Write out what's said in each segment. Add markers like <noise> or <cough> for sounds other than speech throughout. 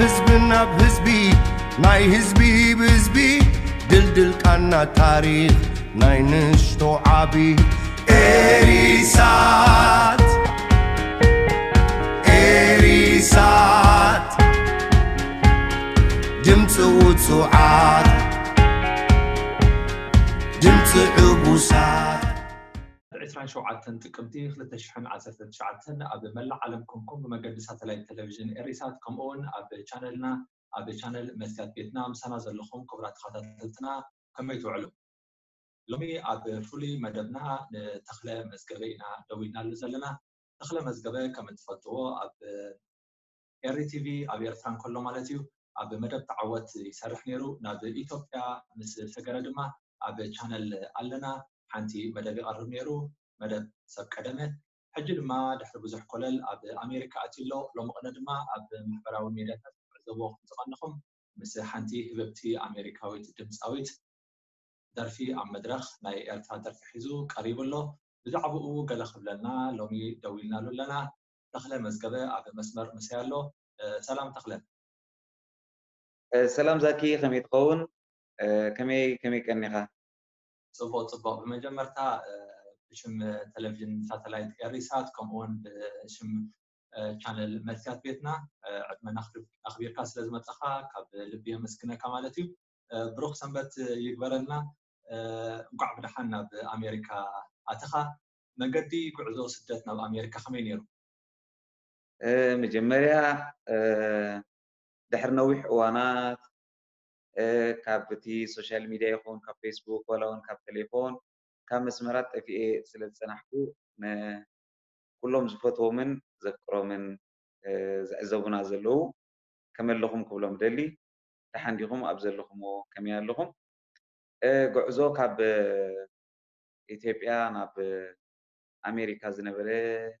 ህዝብን ኣብ ህዝቢ ናይ ህዝቢ ብህዝቢ ድልድልካና ታሪክ ናይ ንሽቶ ዓቢ ኤሪሳት ኤሪሳት ድምፂ ውፅዓት ድምፂ ዕቡሳት 24 ጥቅምቲ 2019 ኣብ መላእ ዓለም ኮንኩም ብመገዲ ሳተላይት ቴሌቭዥን ኤሪሳት ከምኡውን ኣብ ቻነልና ኣብ ቻነል መስትያት ቤትና ምሳና ዘለኹም ክቡራት ተኸታተልትና ከመይ ትውዕሉ ሎሚ ኣብ ፍሉይ መደብና ንተኽለ መዝገበ ኢና ደው ኢልናሉ ዘለና ተኽለ መዝገበ ከም እትፈልጥዎ ኣብ ኤሪቲቪ ኣብ ኤርትራ እንከሎ ማለት እዩ ኣብ መደብ ተዓወት ይሰርሕ ነይሩ ናብ ኢትዮጵያ ምስ ሰገረ ድማ ኣብ ቻነል ኣለና ሓንቲ መደብ ይቐርብ ነይሩ መደብ ሰብ ቀደመት ሕጂ ድማ ድሕሪ ብዙሕ ኮለል ኣብ ኣሜሪካ ኣትዩ ኣሎ ሎሚ ቕነ ድማ ኣብ ማሕበራዊ ሜድያታት ትዕዘቦ ከምዝቐንኹም ምስ ሓንቲ ህበብቲ ኣሜሪካዊት ድምፃዊት ደርፊ ኣብ መድረኽ ናይ ኤርትራ ደርፊ ሒዙ ቀሪቡ ኣሎ ብዛዕባኡ ገለ ክብለና ሎሚ ደው ኢልናሉ ኣለና ተክለ መዝገበ ኣብ መስመር ምስያ ኣሎ ሰላም ተክለ ሰላም ዛኪ ከመይ ትኸውን ከመይ ከመይ ቀኒኻ ፅቡቅ ፅቡቅ ብመጀመርታ شم تلفزيون ساتلايت ريسات كوم اون شم كان المسكات بيتنا عندما نخرب اخبير كاس لازم اتخا كاب لبيا مسكنا كمالتي بروخ سنبت يكبر لنا وقع بلحنا بامريكا اتخا نقدي قعدوا سدتنا بامريكا خمينيرو مجمريا دحر نوح وانات كابتي سوشيال ميديا يكون كاب فيسبوك ولا كاب تليفون خمس مرات في ايه سلسله سنحكو ما كلهم زفتو من ذكروا من زعزبنا زلو كما لهم كلهم دلي تحنديهم ابزل لهم كم يالهم غعزو آه، كاب ايثيوبيا آه، ناب امريكا آه، زنبره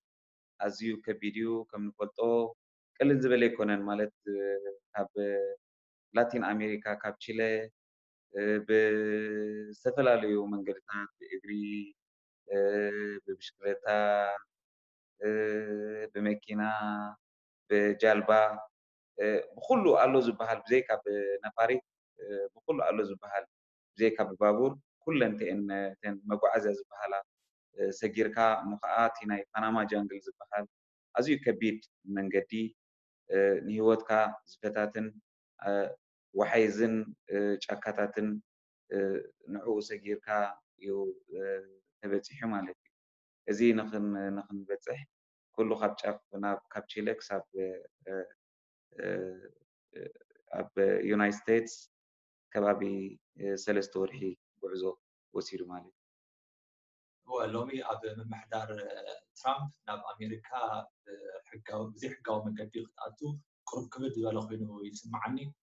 ازيو كبيديو كم نقولتو كل زبل يكونن مالت كاب لاتين امريكا كاب تشيلي ብዝተፈላለዩ መንገድታት ብእግሪ፣ ብብሽክሌታ፣ ብመኪና፣ ብጃልባ ብኩሉ ኣሎ ዝበሃል ብዘይካ ብነፋሪት ብኩሉ ኣሎ ዝበሃል ብዘይካ ብባቡር ኩለን እተን መጓዓዝያ ዝበሃላ ሰጊርካ እሞ ከዓ እቲ ናይ ፓናማ ጃንግል ዝበሃል ኣዝዩ ከቢድ መንገዲ ንሂወትካ ዝፈታትን وحيزن شكاتاتن نعو سجيركا يو نبتسح مالك ازي نخن نخن بتسح كله خب شاف ناب خب شيلكس اب اب يونايتد ستيتس كبابي سلستور هي بعزو وسير مالك ولومي اب محدار ترامب ناب امريكا حقا بزي من ومن قد يخطاتو كرب كبد ولا خوينو يسمعني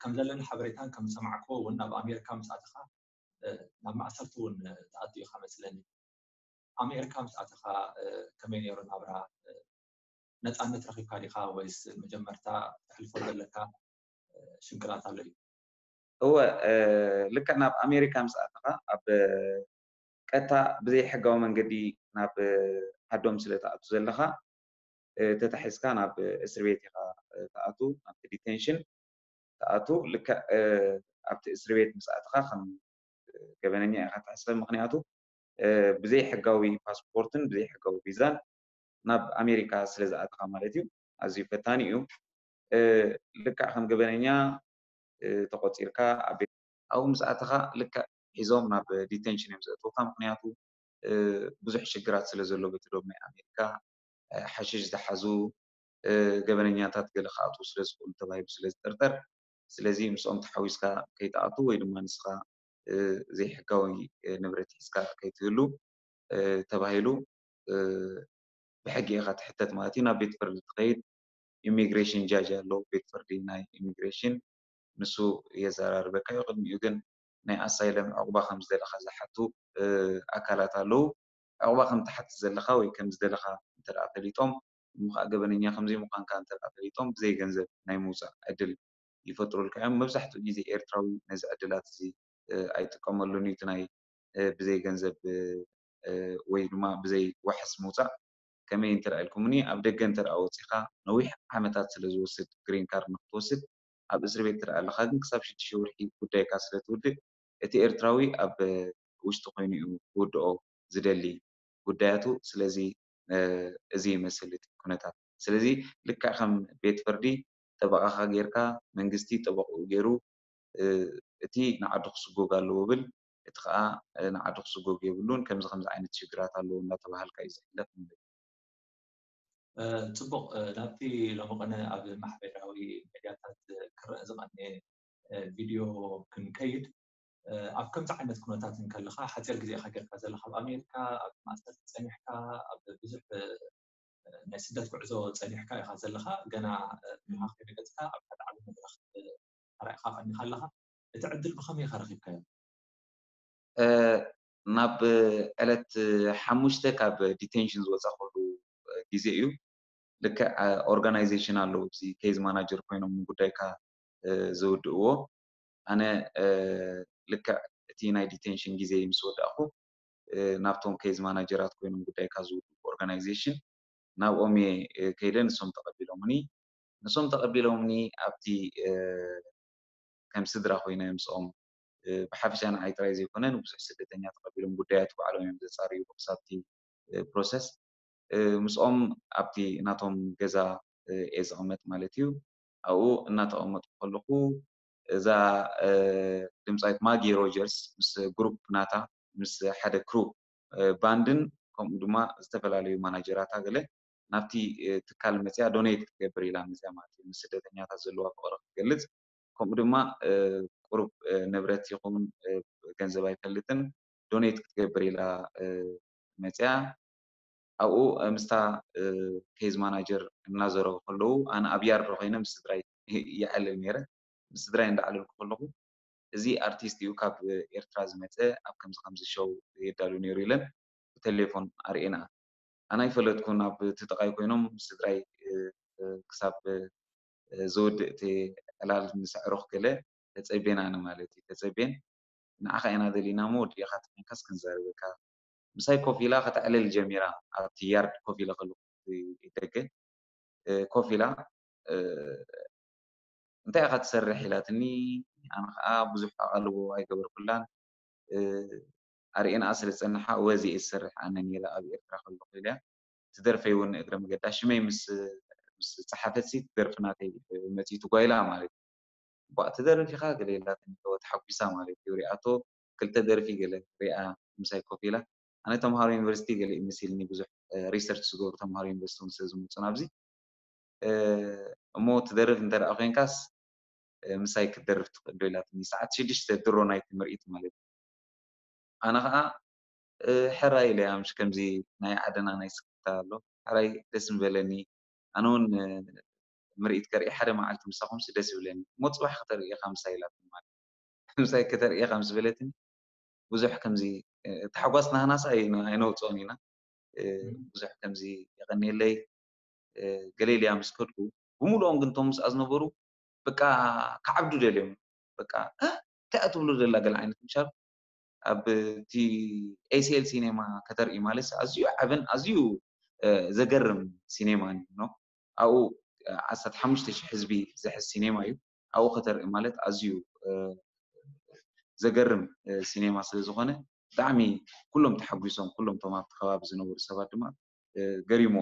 كم زلنا حبريتان كم سمعكو ونا بأمريكا مساتخا اه، لما أثرتون تأتي خا مثلاً أمريكا مساتخا اه، كمين يرون عبرها اه، نت أن نترخي كاريخا ويس مجمرتا حلفو لك شنكرات عليك هو لك أنا بأمريكا مساتخا أب كتا بزي حقا ومن قدي ناب هدوم سلطة أتزلخا تتحسكا ناب إسربيتي تأتو ناب ديتنشن تعطو لك عبت اسربيت مساء تخاخا كبنانيا اخات حسب مخنياتو بزي حقاوي باسبورتن بزي حقاوي فيزا ناب امريكا سلزا اتخا مالتيو ازيو فتاني يو لك اخم كبنانيا تقوط اركا عبيت او مساء تخا لك حزوم ناب ديتنشن مساء تخا مخنياتو بزح شجرات سلزلو بتلو من امريكا حشيش دحزو قبل أن يأتي إلى خاطو سلسل تبايب سلسل ترتر ስለዚ ምስኦም ተሓዊስካ ከይተኣቱ ወይ ድማ ንስኻ ዘይሕጋዊ ንብረት ሒዝካ ከይትህሉ ተባሂሉ ብሕጊ ኢኻ ትሕተት ማለት እዩ ናብ ቤት ፍርዲ ትኸይድ ኢሚግሬሽን ጃጅ ኣሎ ቤት ፍርዲ ናይ ኢሚግሬሽን ንሱ የዘራርበካ እዩ ቅድሚኡ ግን ናይ ኣሳይለም ዕቑባ ከም ዝደለካ ዝሓቱ ኣካላት ኣለው ዕቑባ ከም ትሓቲ ዘለካ ወይ ከም ዝደለካ እንተ ደኣ ፈሊጦም እሞ ከዓ ገበነኛ ከምዚ ምኳንካ እንተ ደኣ ፈሊጦም ብዘይ ገንዘብ ናይ ምውፃእ ዕድል ይፈጥሩልካ እዮም መብዛሕትኡ ግዜ ኤርትራዊ ነዚ ዕድላት እዚ ኣይጥቀመሉን እዩ ናይ ብዘይ ገንዘብ ወይ ድማ ብዘይ ዋሕስ ምውፃእ ከመይ እንተደኣ ኢልኩምኒ ኣብ ደገ እንተደኣ ወፂኻ ነዊሕ ዓመታት ስለ ዝወስድ ግሪን ካርድ ንክትወስድ ኣብ እስር ቤት ትርኢ ኣለካ ግን ክሳብ ሽዱሽተ ወርሒ ጉዳይካ ስለ ትውድእ እቲ ኤርትራዊ ኣብ ውሽጢ ኮይኑ እዩ ክውድኦ ዝደሊ ጉዳያቱ ስለዚ እዚ ይመስል እቲ ኩነታት ስለዚ ልክዕ ከም ቤት ፍርዲ ጠበቓኻ ጌርካ መንግስቲ ጠበቑኡ ገይሩ እቲ ንዓዱ ክስጎግ ኣለዎ ብል እቲ ከዓ ንዓዱ ክስጎግ የብሉን ከምዚ ከምዚ ዓይነት ሽግራት ኣለዎ እናተባሃልካ እዩ ዝሕለፍ ንብል ፅቡቅ ናብቲ ሎሚ ቀነ ኣብ ማሕበራዊ ሚድያታት ክረአ ዝቐኒአ ቪድዮ ክንከይድ ኣብ ከምዚ ዓይነት ኩነታት ከለካ ሓፂር ግዜ ካ ጌርካ ዘለካ ኣብ ኣሜሪካ ኣብ ማእሰርቲ ፀኒሕካ ኣብ ብዙሕ ናይ ስደት ጉዕዞ ፀኒሕካ ኢካ ዘለካ ገና ማክገፅካ ኣብ ሓደ ዓ መራክ ካርእካ ቀኒካ ኣለካ እቲ ዕድል ብከመይ ካረኪብካ እዮ ናብ ዕለት ሓሙሽተ ካብ ዲቴንሽን ዝወፃከሉ ግዜ እዩ ልክዕ ኦርጋናይዜሽን ኣለዉ ዚ ኬዝ ማናጀር ኮይኖም ጉዳይካ ዝውድእዎ ኣነ ልክዕ እቲ ናይ ዲቴንሽን ግዜ ይምስ ወዳእኹ ናብቶም ኬዝ ማናጀራት ኮይኖም ጉዳይካ ዝውድ ኦርጋናይዜሽን ናብኦም እየ ከይደ ንስም ተቀቢሎም ኒ ንስም ተቀቢሎምኒ ኣብቲ ከም ስድራ ኮይነ ምስኦም ብሓፈሻን ኣይትራይ ዘይኮነ ብዙሕ ስደተኛ ተቀቢሎም ጉዳያት ባዕሎም እዮም ዘፃሪዩሳብቲ ፕሮሰስ ምስኦም ኣብቲ እናቶም ገዛ የ ዝቅመጥ ማለት እዩ ኣብኡ እናተቐመጡ ከለኩ እዛ ድምፃይት ማግ ሮጀርስ ምስ ግሩፕ ናታ ምስ ሓደ ክሩ ባንድን ከምኡ ድማ ዝተፈላለዩ ማናጀራት ገለ ናብቲ ትካል መፅያ ዶኔት ክትገብር ኢላ መፅያ ማለት እዩ ምስ ስደተኛታት ዘለዋ ፍቅሪ ክትገልፅ ከምኡ ድማ ቁሩብ ንብረት ይኹን ገንዘብ ኣይፈልጥን ዶኔት ክትገብር ኢላ መፅያ ኣብኡ ምስታ ኬዝ ማናጀር እናዘረቡ ከለዉ ኣነ ኣብ ያርዶ ኮይነ ምስ ትግራይ ይዕልል ነረ ምስ ትግራይ እንዳዕለልኩ ከለኹ እዚ ኣርቲስት እዩ ካብ ኤርትራ ዝመፀ ኣብ ከምዚ ከምዚ ሸው የዳልዩ ነይሩ ኢለን ብቴሌፎን ኣርእና ኣነ ኣይፈለጥኩን ኣብ እቲ ጥቓይ ኮይኖም ምስ ትግራይ ክሳብ ዝወድእ እቲ ዕላል ምስ ኣዕሩኽ ገለ ተፀቤና ነ ማለት እዩ ተፀቤን ንዓኻ ኢና ደሊና ሞ ወዲኢኻ ትመንካስ ክንዛረበካ ምሳይ ኮፍ ኢላ ከተዕለል ጀሚራ ኣብቲ ያርድ ኮፍ ኢለ ከልኩ ደገ ኮፍ ኢላ እንታይ ኢኻ ትሰርሕ ኢላትኒ ኣነ ከዓ ብዙሕ ኣቓልቦ ኣይገበርኩላን أرينا أصل السنحة وزي السرح أنني لا أبي أكره البقية تدرفي ون إقرا مقداش ما يمس مس صحفتي تدرفنا في متي تقايلا مالك بقى تدرن في خاك اللي لكن هو تحب يسام عليك يوري أتو كل تدر في قلة رئة مساي كوفيلا أنا تمهار يونيفرستي قلة مثلني بزح ريسيرش آه، سجور تمهار يونيفرستي ونسيز متنابزي آه، مو تدرف انت أخين كاس آه، مساي كدرف دولات مساعات شديش تدرون أي تمر إيت مالك ኣነ ከዓ ሕራይ ኢለያ ምሽ ከምዚ ናይ ዓደና ናይ ስክታ ኣሎ ሕራይ ደስ ንበለኒ ኣነ ውን ምርኢት ከርኢ ሓደ መዓይቲ ምሳኩም ደስ ዝብለኒ ሞ ፅባሕ ክተርእካ ምሳ ኢላት ምሳይ ከተርእካ ምስ በለትኒ ብዙሕ ከምዚ ተሓጓስ ናህናስ ዩናይነውፅኦን ኢና ብዙሕ ከምዚ ይቀኒየለይ ገሊልያ ምስ ከድጉ ብምሉኦም ግን ቶም ምስኣ ዝነበሩ በ ክዓብዱ ደልዮም እንታኣትብሉ ዘላ ገል ዓይነት ምሻ ኣብ እቲ ኤሲኤል ሲኔማ ከተርኢ ማለት ኣዝዩ ዓብን ኣዝዩ ዘገርም ሲኔማ እዩ ኣብኡ 1ሓሙሽተ ህዝቢ ዝሕዝ ሲኔማ እዩ ኣብኡ ከተርኢ ማለት ኣዝዩ ዘገርም ሲኔማ ስለ ዝኾነ ብጣዕሚ ኩሎም ተሓጒሶም ኩሎም ቶም ኣብቲ ከባቢ ዝነበሩ ሰባት ድማ ገሪሞ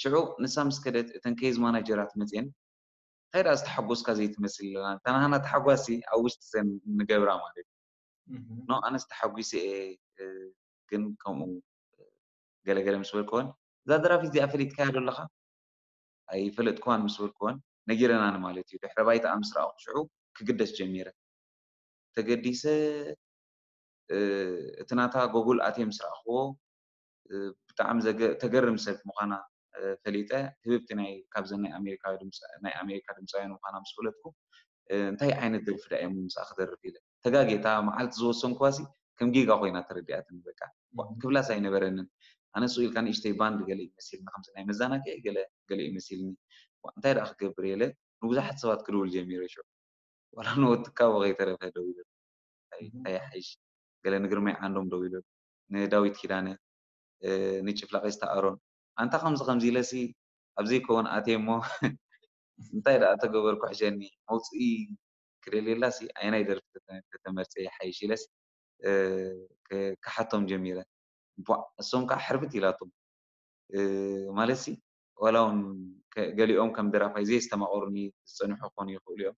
ሽዑ ንሳ ምስ ከደት እተን ኬዝ ማናጀራት መፅአን እንታይ ዳ ዝተሓጎስካ ዘይትመስል ለና ተናሃና ተሓጓሲ ኣብ ውሽጢ ሰን ንገብራ ማለት እዩ no anastxaguise ግን ከምኡ ገለገለ ምስ በልክዎን እዛ ደራፊት እዚኣ ፈሊጥካያ ኣለኻ ኣይፈለጥክዋን ምስ በልክዎን ነጊረና ንማለት እዩ ድሕረ ባይታ ምስ ረኣኩ ሽዑ ክግደስ ጀሚረ ተገዲሰ እቲ ናታ ጎጉል ኣትየ ምስ ረኣኽዎ ብጣዕሚ ተገርም ሰብ ምዃና ፈሊጠ ህብብቲ ናይ ካብዘን ናይ ኣሜሪካ ድምፃውያን ምዃና ምስ ፈለጥኩ እንታይ ዓይነት ደርፊ ዳ እየ ምስኣ ክደርፍ ኢለ ተጋጌታ መዓልቲ ዝወሰንኩ ዋሲ ከም ጌጋ ኮይና ተረዲኣትኒ በቃ ክብላስ ኣይነበረንን ኣነ ሱ ኢልካ ንእሽተይ ባንድ ገለ ይመስልኒ ከምዚ ናይ መዘናግዒ ገለ ገለ ይመስልኒ እንታይ ደኣ ክገብር የለ ንብዙሓት ሰባት ክድውል ጀሚሮ ሸ ዋላ ንወትካቦ ከይተረፈ ደው ኢሉ እንታይ ሓይሽ ገለ ንግርማይ ዓንዶም ደው ኢሉ ንዳዊት ኪዳነ ንጭፍላቀ ዝተኣሮን ኣንታ ከምዚ ከምዚ ኢለሲ ኣብዘይከውን ኣትየ እሞ <laughs> እንታይ ደኣ ተገበርኩ ሕሸኒ መውፅኢ كريليلاسي أنا تتمرسي حيشيلس آه، كحطهم جميلة بوا سوم كحربت إلاتهم مالسي ولون قال يوم كم درا درافاي زي استمعورني صنح قوني يقول يوم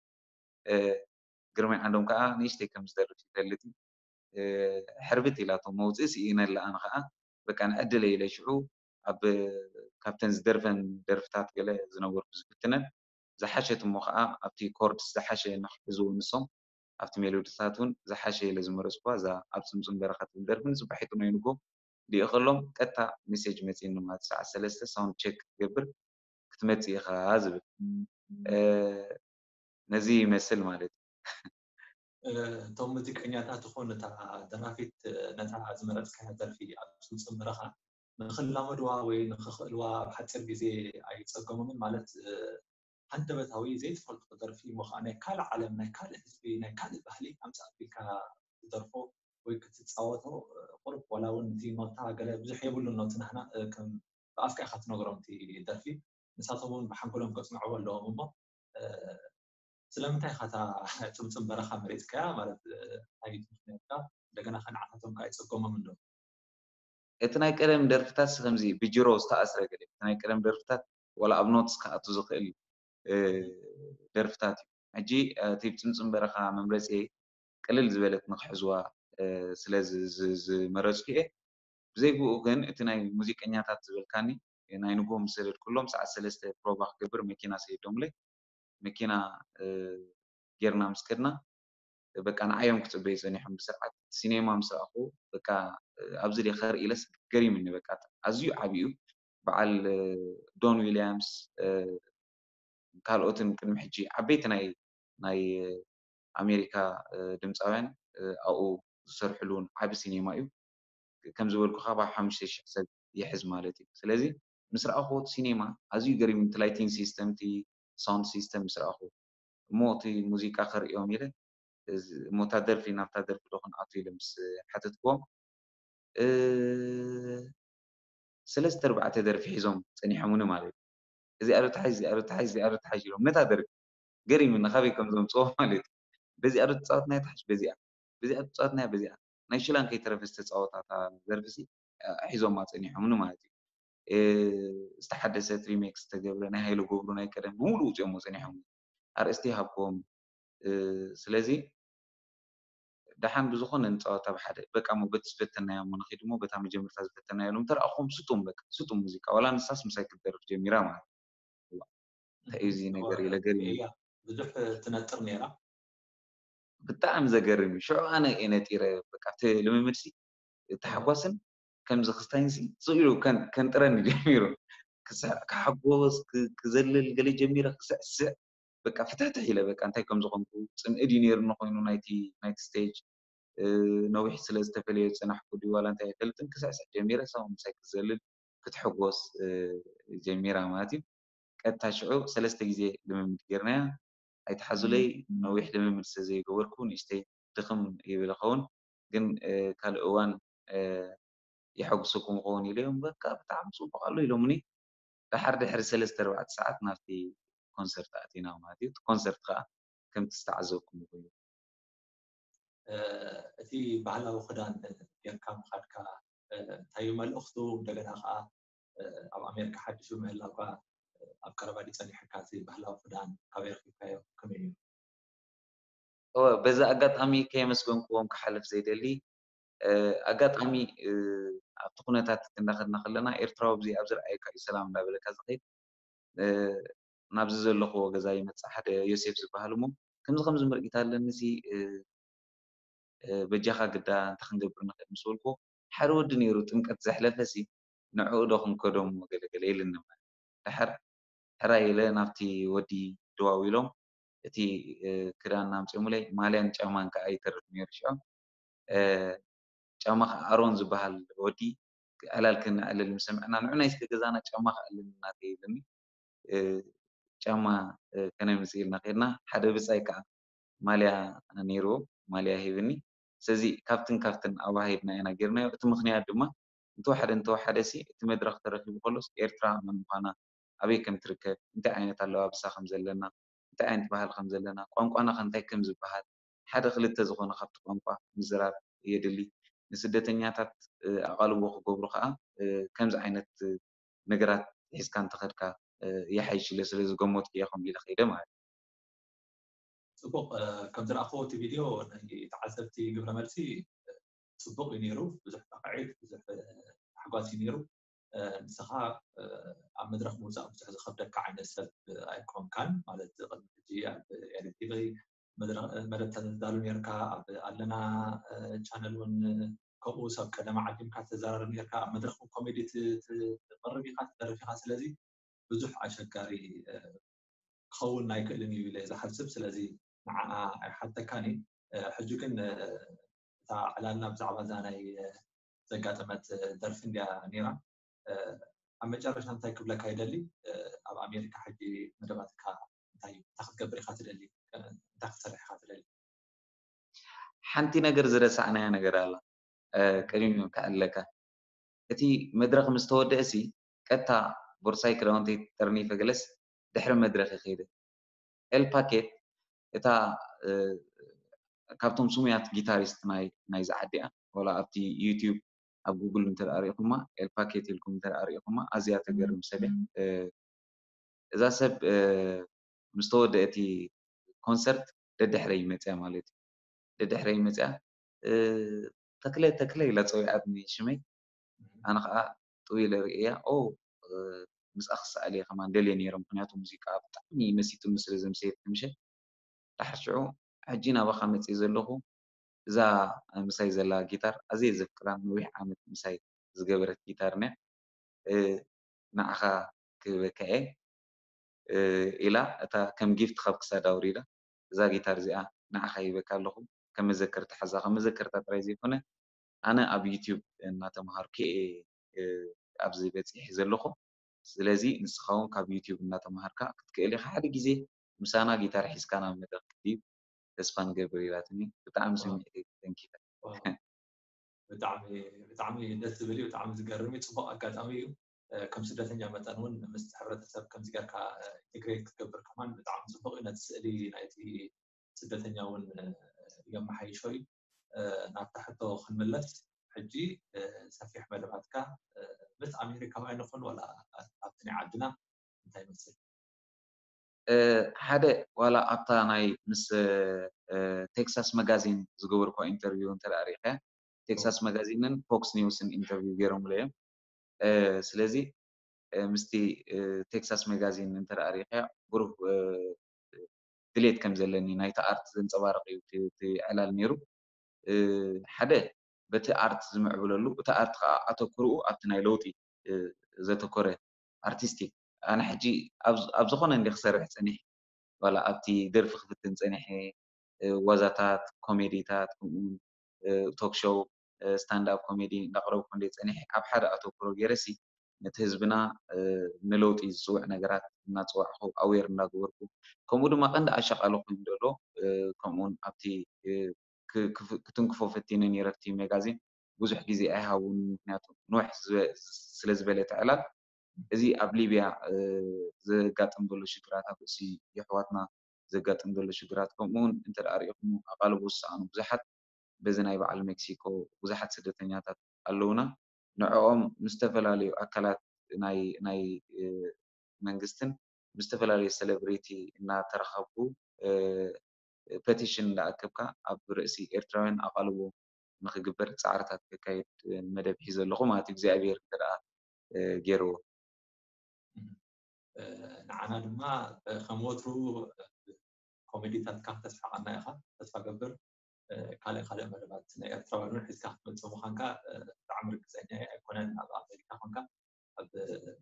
آه، قرمي عندهم كا نيشتي كم زدرت تلتي آه، حربت إلاتهم موتس إينا إلا أنا خا بكان أدلي إلى شعو أب كابتن زدرفن درفتات قال زنور بزبتنا زحشة مخا أبتي اه، كورد زحشة نحبزو نسم أبتي ميلو تساتون زحشة لازم رزقوا زا أبتم سن برا خاتم دربن زو بحيط نينكو دي أغلم كتا مسج متين نما تسعة سلسلة سون تشيك قبر كتمتي خاز أه نزي مسل مالت تومتي آه، كنيا تاتخون نتا دنا فيت نتا زمرت كان درفي أبتم سن برا خا نخلامدوا وين نخلوا حتى بيزي أي تصدقون مالت هەندەبێت هەوی زیت فڵقدەرفی وخانێ کال عالمە کال حزبینە کالی بەهلی ئەم سعبیکە دەرفۆ وی کتتصاوەەوە قرب وەلاونتی مەتا قال بزح يبلو نوتن هەنا کەم بەافکە خەت نۆگرمتی دەرفی قسم بەحەنگلم لهم لەوە مە ስለምንታይ ኸታ ትምፅም በረኻ መሬት ከያ ማለት ታጊት ምክንያትካ እንደገና ከንዓታቶም ከዓ ይፅጎሞም እንዶ እቲ ናይ ቀደም ደርፍታት ከምዚ ብጅሮ ዝተኣስረ ገለ እቲ ናይ ቀደም ደርፍታት ዋላ ኣብ ኖትስ ክኣቱ ዝኽእል እዩ ደርፍታት እዩ ሕጂ እቲ ፅምፅም በረኻ መምረፂ ቅልል ዝበለት ንክሕዝዋ ስለ ዝመረፅኩ እየ ብዘይግኡ ግን እቲ ናይ ሙዚቀኛታት ዝበልካኒ ናይ ንጎ ምስ ኩሎም ሰዓት ሰለስተ ፕሮባ ክገብር መኪና ሰይዶምለይ መኪና ጌርና ምስ በቃ ንዓዮም ክፅበ ፀኒሖም ብስርዓት ሲኔማ ምስ ረኣኹ በቃ ኣብዚ ደ ከርኢ ለስ ገሪምኒ በቃ ኣዝዩ ዓብዩ በዓል ዶን ዊልያምስ ካልኦትን ቅድሚ ሕጂ ዓበይቲ ናይ ናይ ኣሜሪካ ድምፃውያን ኣብኡ ዝሰርሕሉ እውን ዓብ ሲኔማ እዩ ከም ዝበልኩካ ካብ ሓሙሽተ ሽሕ ሰብ ይሕዝ ማለት እዩ ስለዚ ምስ ረኣኩ ሲኔማ ኣዝዩ ገሪሙ እቲ ላይቲንግ ሲስተም እቲ ሳውንድ ሲስተም ምስ ረኣኩ እሞ እቲ ሙዚቃ ከርእዮም ኢለ እሞ እታ ደርፊ ናብታ ደርፊ ዶ ክንኣትው ኢለ ምስ ሓተትክዎም ሰለስተ ኣርባዕተ ደርፊ ሒዞም ፀኒሖምኒ ማለት እዚ ኣረታሓ እዚ ኣረታሓ እዚ ኣረታሓ ኢሎም ነታ ደርግ ገሪሙ ንኸበይ ከም ዘምፅዎ ማለት እዩ በዚኣ ዶ ትፃወትና ተሓሽ በዚኣ በዚኣ ትፃወትና በዚኣ ናይ ሽላን ከይተረፈ ዝተፃወታታ ዘርፊ ሲ ሒዞማ ፀኒሖምኒ ማለት እዩ ዝተሓደሰት ሪሜክስ ዝተገብረ ናይ ሃይለ ገብሩ ናይ ቀደም ብምሉእ ውፅኦሞ ፀኒሖም ኣርእስቲ ሃብኮም ስለዚ ደሓን ብዝኾነ ንፃወታ ብሓደ በቃ ሞ በቲ ዝፈተናዮ ሞ ንኸይድሞ በታ መጀመርታ ዝፈተናዮ ኢሎም ተረኣኹም ስጡም በቃ ስጡም ሙዚቃ ዋላ ንሳስ ምሳይ ክትደርፍ ጀሚራ ማለት እዩ ነገር እዩ ለገር ብዙሕ ትነጥር ነይራ ብጣዕሚ ዘገርም እዩ ሽዑ ኣነ እየ ነጢረ ኣብቲ ልምምድሲ ተሓጓስን ከምዚ ክስታይንሲ ስኢሉ ከንጥረኒ ጀሚሩ ክሓጎስ ክዘልል ገለ ጀሚረ ክስዕስዕ በቃ ፍታትሕ ኢለ በቃ እንታይ ከም ዝኾንኩ ፅምእድ እዩ ነይሩኒ ኮይኑ ናይቲ ናይቲ ስቴጅ ነዊሕ ስለ ዝተፈለየ ፅናሕኩ ድዩ ዋላ እንታይ ኣይፈልጥን ክስዕስዕ ጀሚረ ሰብ ምሳይ ክዘልል ክትሕጎስ ጀሚራ ማለት እዩ ቀጥታሽዑ ሰለስተ ግዜ ልምምድ ጌርና ኣይተ ሓዙለይ ነዊሕ ልምምድ ስለ ዘይገበርኩ ንእሽተይ ድኽም ይብል ኸውን ግን ካልእ እዋን ይሐጉሰኩም ኸውን ኢለ እዮም በካ ብጣዕሚ ፅቡቅ ኣሎ ኢሎምኒ ድሓር ድሕሪ ሰለስተ ኣርባዕተ ሰዓት ናብቲ ኮንሰርት ኣእቲና ማለት እዩ እቲ ኮንሰርት ከዓ ከምቲ ዝተዓዘብኩም እዩ እቲ ባህላዊ ክዳን ጌርካ ምካድካ እንታይ መልእኽቱ እንደገና ከዓ ኣብ ኣሜሪካ ሓዲሱ ምህላው ኣብ ቀረባ ዲፀን ይሕካ እቲ ባህላዊ ክዳን ካበይ ረኪብካዮ ከመይ እዩ በዚ ኣጋጣሚ ከየመስገንክዎም ክሓልፍ ዘይደሊ ኣጋጣሚ ኣብቲ ኩነታት እናኸድና ከለና ኤርትራዊ ብዚ ኣብ ዝረኣየካ እዩ ሰላም እንዳበለካ ዝኸይድ ናብዚ ዘለኽዎ ገዛ ይመፅእ ሓደ ዮሴፍ ዝበሃል እሞ ከምዚ ከምዚ ምርኢት ኣለኒሲ በጃኻ ግዳ እንተክንገብር ንኽእል ምስ በልኮ ሓደ ወዲ ነይሩ ጥምቀት ዘሕለፈሲ ንዕኡ ዶ ክንከዶም ገለገለ ኢልኒ ማለት ድሓር ሕራይ ኢለ ናብቲ ወዲ ድዋው ኢሎም እቲ ክዳን ኣምፅኦሙለይ ማልያን ጫማን ከዓ ይተርፍ ነይሩ ሽዑ ጫማ ከዓ ኣሮን ዝበሃል ወዲ ኣላልክ እናእልል ምስ ሰምዕና ንዑ ናይ ስተ ገዛና ጫማ ከኣልል እናተይብለኒ ጫማ ከነይ ምፅእ ኢልና ከድና ሓደ ብፃይ ከዓ ማልያ ነይርዎ ማልያ ሂብኒ ስለዚ ካብትን ካብትን ኣባሂድና ኢና ጌርናዮ እቲ ምክንያት ድማ እንተወሓደ እንተወሓደ ሲ እቲ መድረክ ተረኪቡ ከሎስ ኤርትራ መን ምኳና ኣበይ ከም ትርከብ እንታይ ዓይነት ኣለባብሳ ከም ዘለና እንታይ ዓይነት ባህል ከም ዘለና ቋንቋና ኸ እንታይ ከም ዝበሃል ሓደ ክልተ ዝኾነ ካብቲ ቋንቋ ምዝራብ የድሊ ንስደተኛታት ኣቓልቦ ክገብሩ ከዓ ከምዚ ዓይነት ነገራት ሒዝካ እንተኸድካ የሓይሽለ ስለ ዝገመት ኢኹም ኢለ ከይደ ማለት እዩ ፅቡቅ ከም ዝረኣኽቦ እቲ ቪድዮ ናይ ተዓዘብቲ ግብረ መልሲ ፅቡቅ እዩ ነይሩ ብዙሕ ተቃዒት ብዙሕ ሓጓስ እዩ ነይሩ ንስኻ ኣብ መድረኽ ምውፃእ ብዙሕ ዝኸብደካ ዓይነት ሰብ ኣይኮንካን ማለት ቅድሚ ሕጂ ኣብ ኤሌቲቭ መደብ ተዳሉ ነርካ ኣብ ኣለና ቻነል እውን ከምኡ ሰብ ቀደማ ዓዲምካ ተዘራርብ ነርካ ኣብ መድረኽ ኮሜዲ ትቐርብ ኢኻ ትደርፍ ኢኻ ስለዚ ብዙሕ ኣሸጋሪ ክኸውን ናይ ክእልን እዩ ኢለ ዝሓስብ ስለዚ ንዓኣ ኣይሓተካን እዩ ሕጂ ግን እታ ዕላልና ብዛዕባ እዛ ናይ ዘጋጠመት ደርፊ እንድያ ነይራ ኣብ መጨረሻ እንታይ ክብለካ ይደሊ ኣብ ኣሜሪካ ሕጂ መደባትካ እንታይ ክትገብር ኢካ ትደሊ እንታይ ክትሰርሕ ኢካ ትደሊ ሓንቲ ነገር ዝረሳዕናያ ነገር ኣላ ቀኒም ከኣለካ እቲ መድረክ ምስ ተወደአ ሲ ቀጥታ ቦርሳይ ክዳውንቲ ጠርኒፈ ገለስ ድሕሪ መድረክ ይኸይደ ኤልፓኬት እታ ካብቶም ስሙያት ጊታሪስት ናይ ዝዓዲ እያ ወላ ኣብቲ ዩቲብ أب جوجل نتر أريكما الباكيت لكم نتر أريكما أزيا تقدر مسبح آه، إذا سب آه، مستوى دقتي كونسرت لدحري متى مالتي لدحري متى آه، تكلي تكلي لا تسوي أبني شمي أنا خا طويلة رئية أو مس أخص عليه كمان دليل نيرم كنياتو موسيقى بتعني مسيتو مسلزم سيف تمشي تحرشعو عجينا بخا متى زلهو እዛ ምሳይ ዘላ ጊታር ኣዘየ ዘፍክራ ንዊሕ ዓምት ምሳይ ዝገበረት ጊታር እኒ ንዕኻ ክህበካ የ ኢላ እታ ከም ጊፍቲ ካብ ክሳደ ኣውሪዳ እዛ ጊታር እዚኣ ንዓኻ ይበካ ኣለኩ ከም መዘከርቲ ሓዛ ከ መዘከርታ ጥራይ ዘይኮነ ኣነ ኣብ ዩትብ እናተምሃር ክ ኣብዚበፂሕ ዘለኩ ስለዚ ንስከውን ካብ ዩትብ እናተምሃርካ ክትክእል ካ ሓደ ግዜ ምሳና ጊታር ሒዝካ ናብ መደ ክዲዩ ተስፋን ገብር ኢላትኒ ብጣዕሚ ስምዒተይ ተንኪፈ ብጣዕሚ ብጣዕሚ ደስ ዝብል እዩ ብጣዕሚ ዝገርም እዩ ፅቡቅ ኣጋጣሚ እዩ ከም ስደተኛ መጠን እውን ምስ ሕብረተሰብ ከምዚ ጌርካ ኢንቴግሬት ክትገብር ከማን ብጣዕሚ ፅቡቅ እዩ ነቲ ስእሊ ናይቲ ስደተኛ እውን የመሓይሾ እዩ ናብ ታሕቶ ክንምለስ ሕጂ ሰፊሕ መደባትካ ምስ ኣሜሪካውያን ይኹን ወላ ኣብቲ ናይ ዓድና እንታይ ይመስል ሓደ ዋላ ኣብታ ናይ ምስ ቴክሳስ መጋዚን ዝገበርካ ኢንተርቪው እንተኣሪኢከያ ቴክሳስ መጋዚንን ፎክስ ኒውስን ኢንተርቪ ገይሮም ምሎ እዮም ስለዚ ምስቲ ቴክሳስ መጋዚን እንተረኣሪኢከያ ጉሩህ ድሌት ከም ዘለኒ ናይቲ ኣርት ዘንፀባርቂ እዩ ትዕላል ነይሩ ሓደ በቲ ኣርት ዝምዕብለሉ እቲ ኣርት ከዓ ኣተክርኡ ኣብቲ ናይ ለውጢ ዘተኮረ ኣርቲስቲክ انا حجي اب زخون اني خسرح تنيح ولا ابتي درف خفتن تنيح آه، وزاتات كوميديتات كومون توك شو ستاند اب كوميدي نقرب كون دي تنيح اب حدا اتو بروغيرسي نتهزبنا آه، نلوت يزوع نقرات ناتوا حو اوير ناقوركو كومو دو ما قند اشاق الو كون دولو آه، كومون ابتي كتنكفو فتين نيرفتي ميغازين بزح جيزي ايها ونوح سلزبالي تعلال እዚ ኣብ ሊብያ ዘጋጥም ዘሎ ሽግራት ኣብ ርእሲ የኣሕዋትና ዘጋጥም ዘሎ ሽግራት ከምኡውን እንተደኣ ሪኢኹም ኣቓልቦ ዝሰኣኑ ብዙሓት በዚ ናይ በዓል ሜክሲኮ ብዙሓት ስደተኛታት ኣለውና ንዕኦም ምስተፈላለዩ ኣካላት ናይ መንግስትን ምስተፈላለዩ ሰለብሪቲ እናተረኸቡ ፐቲሽን እዳኣከብካ ኣብ ርእሲ ኤርትራውያን ኣቓልቦ ንክግበር ፃዕርታት ከካይድ መደብ ሒዘ ኣለኹ ማለት እዩ እግዚኣብሔር እንተ ገይርዎ ንዓና ድማ ከም ወትሩ ኮሜዲታት ካብ ተስፋ ቃና ኢኻ ተስፋ ገብር ካልእ ካልእ መደባት ናይ ኤርትራውያን እውን ሒዝካ ክትመፅእ ምዃንካ ብጣዕሚ ርግፀኛ እየ ኣይኮነን ኣብ ኣሜሪካ ኮንካ ኣብ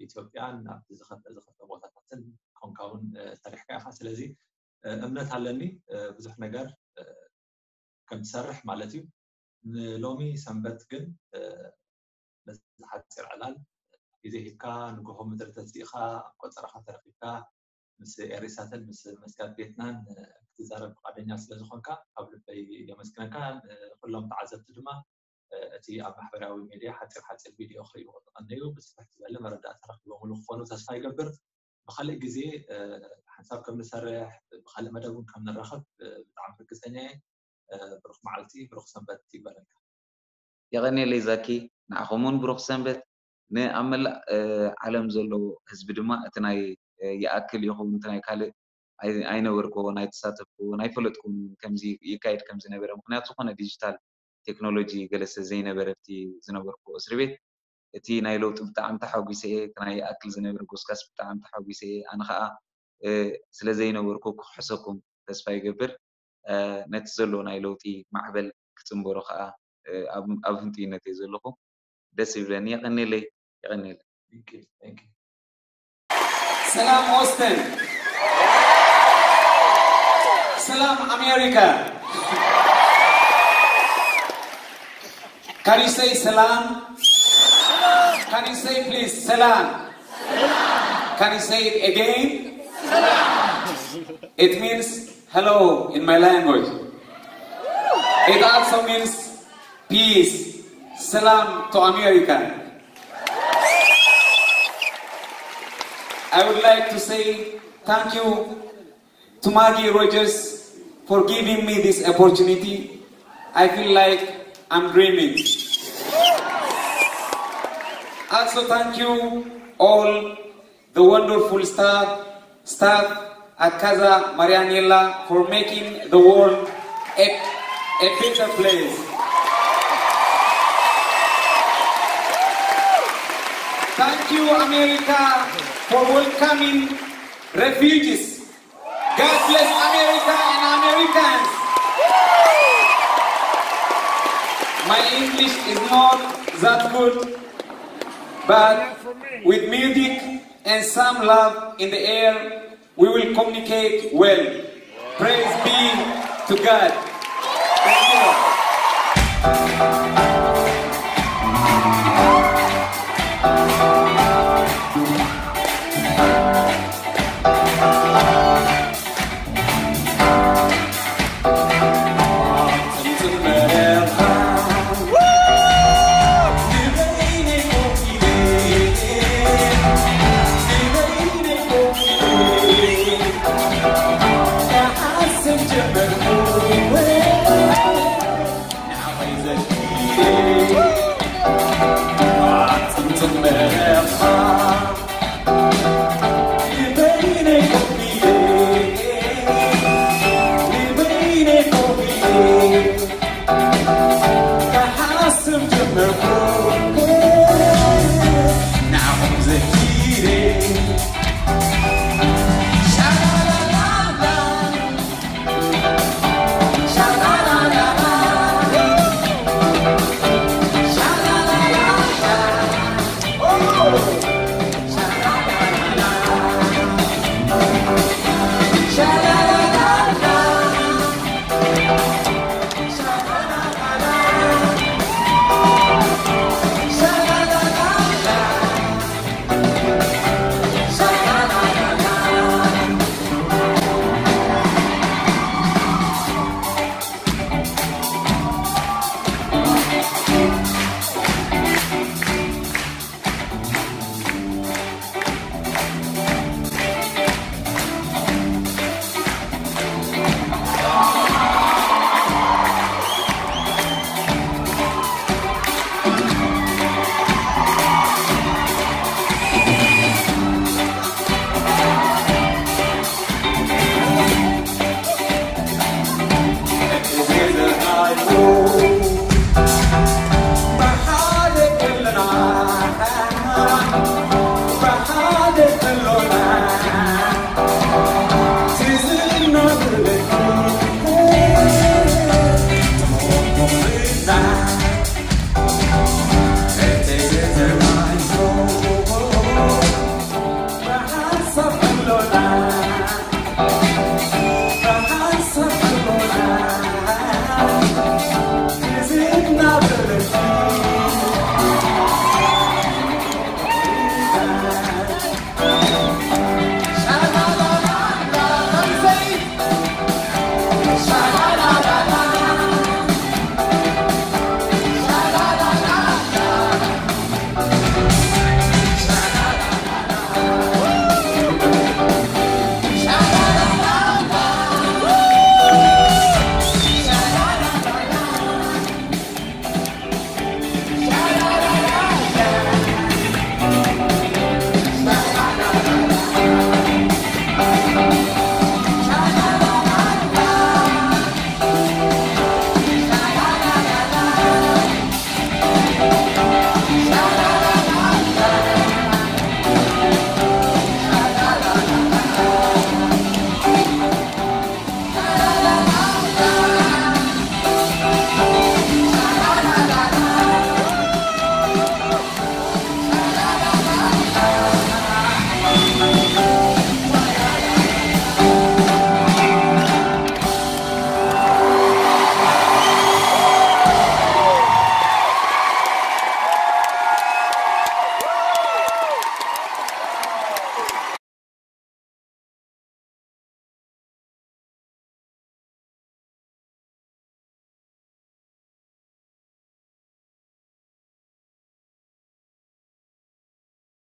ኢትዮጵያን ኣብ ዝኸፍአ ዝኸፍአ ቦታታትን ኮንካ እውን ሰሪሕካ ኢኻ ስለዚ እምነት ኣለኒ ብዙሕ ነገር ከም ትሰርሕ ማለት እዩ ንሎሚ ሰንበት ግን ነዚ ሓፂር ዕላል ግዜ ሂብካ ንግሆ ምድሪ ተሲእኻ ኣብ ቆፀርኻ ተረኺብካ ምስ ኤሪሳትን ምስ መስጋድ ቤትናን ክትዛረብ ፈቃደኛ ስለ ዝኾንካ ካብ ልበይ የመስግነካ ኩሎም ተዓዘብቲ ድማ እቲ ኣብ ማሕበራዊ ሚድያ ሓፂር ሓፂር ቪድዮ ክሪእዎ ዝቐነዩ ብስፍሕ ዝበለ መረዳእታ ረኪቦምሉ ክኾኑ ተስፋ ይገብር ብካልእ ግዜ ሓንሳብ ከም ንሰርሕ ብካልእ መደብ እውን ከም ንረኸብ ብጣዕሚ ርግፀኛ እየ ብሩክ መዓልቲ ብሩክ ሰንበት ይግበረልካ የቐኒለይ ዛኪ ንኣኹም እውን ብሩክ ሰንበት ንኣብ መላእ ዓለም ዘሎ ህዝቢ ድማ እቲ ናይ ይኣክል ይኹውን እናይ ካልእ ኣይነበርኮ ናይ ተሳተፍኮ ናይ ፈለጥን ከ ይካየድ ከምዝነበረ ምክንያቱ ዝኮነ ዲጅታል ቴክኖሎጂ ገለ ሰለዘይነበረቲ ዝነበርኩ እስር ቤት እቲ ናይ ለውጢ ብጣዕሚ ተሓጉሶ እ እቲናይ ኣክል ዝነበረ ጎስካስ ብጣዕሚ ተሓጉሶ ኤ ኣነ ከዓ ስለ ዘይነበርኩ ክሕሰኩም ተስፋ ይገብር ነቲ ዘሎ ናይ ለውጢ ማዕበል ክፅምበሮ ከዓ ኣብ ህንጥዩነት እዩ ዘለኩም ደስ ይብለኒ ይቀኒለይ يغني لك ثانك يو ثانك Austin. سلام America. Can you say salam? Can you say please salam? Can you say it again? It means hello in my language. It also means peace. Salam to America. I would like to say thank you to Maggie Rogers for giving me this opportunity. I feel like I'm dreaming. Also, thank you all the wonderful staff, staff at Casa Marianella for making the world a, a better place. you, America, for welcoming refugees. God bless America and Americans. My English is not that good, but with music and some love in the air, we will communicate well. Praise be to God. Thank you.